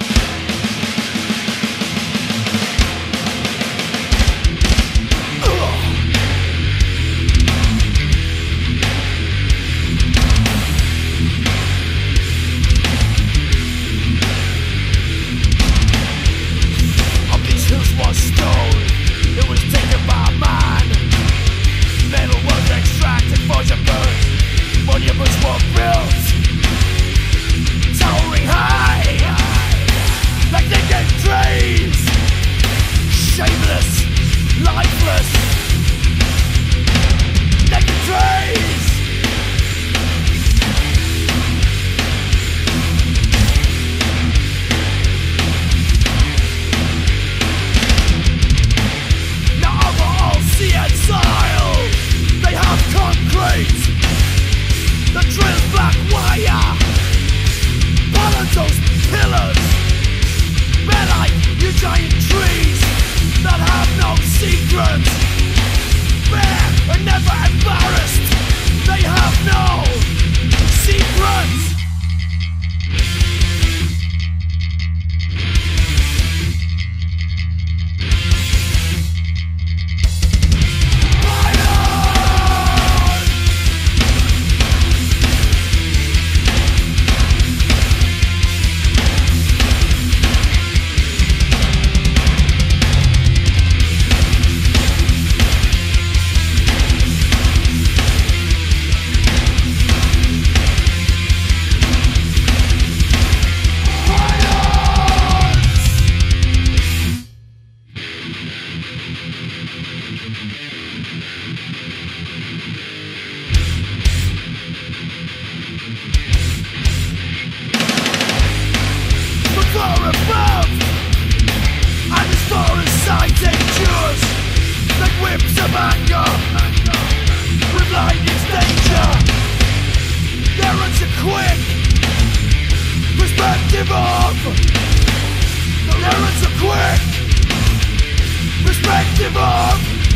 you give up. The lyrics are quick. Perspective up.